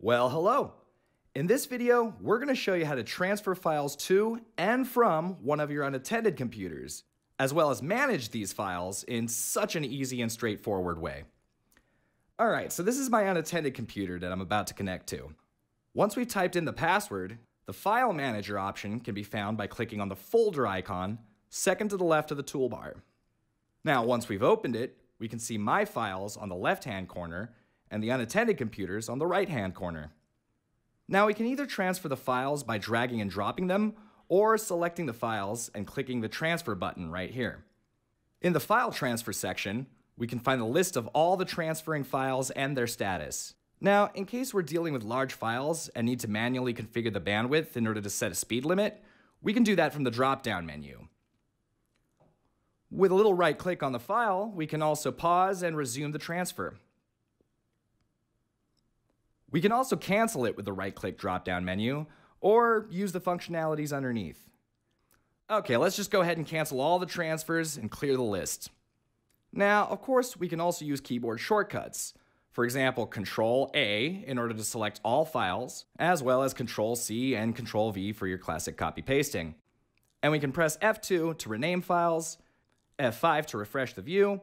Well, hello. In this video, we're going to show you how to transfer files to and from one of your unattended computers, as well as manage these files in such an easy and straightforward way. All right, so this is my unattended computer that I'm about to connect to. Once we've typed in the password, the File Manager option can be found by clicking on the folder icon second to the left of the toolbar. Now, once we've opened it, we can see My Files on the left-hand corner and the unattended computers on the right-hand corner. Now we can either transfer the files by dragging and dropping them, or selecting the files and clicking the transfer button right here. In the file transfer section, we can find the list of all the transferring files and their status. Now, in case we're dealing with large files and need to manually configure the bandwidth in order to set a speed limit, we can do that from the drop-down menu. With a little right click on the file, we can also pause and resume the transfer. We can also cancel it with the right click drop down menu or use the functionalities underneath. Okay, let's just go ahead and cancel all the transfers and clear the list. Now, of course, we can also use keyboard shortcuts. For example, Control A in order to select all files, as well as Control C and Control V for your classic copy pasting. And we can press F2 to rename files, F5 to refresh the view.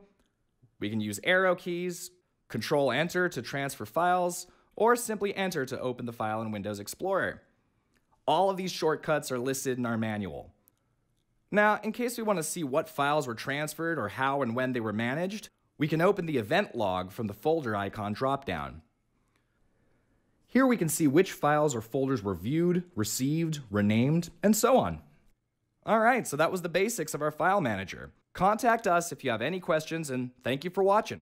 We can use arrow keys, Control Enter to transfer files, or simply enter to open the file in Windows Explorer. All of these shortcuts are listed in our manual. Now, in case we want to see what files were transferred or how and when they were managed, we can open the event log from the folder icon dropdown. Here we can see which files or folders were viewed, received, renamed, and so on. All right, so that was the basics of our file manager. Contact us if you have any questions, and thank you for watching.